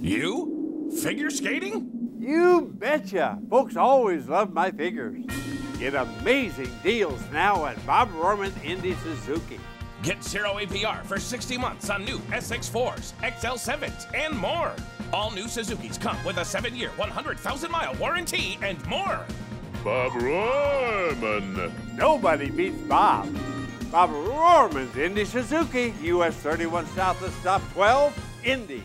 You? Figure skating? You betcha. Folks always love my figures. Get amazing deals now at Bob Rohrman Indy Suzuki. Get zero APR for 60 months on new SX4s, XL7s, and more. All new Suzuki's come with a 7-year, 100,000-mile warranty and more. Bob Rohrman. Nobody beats Bob. Bob Rohrman's Indy Suzuki, US 31 South of Stop 12, Indy.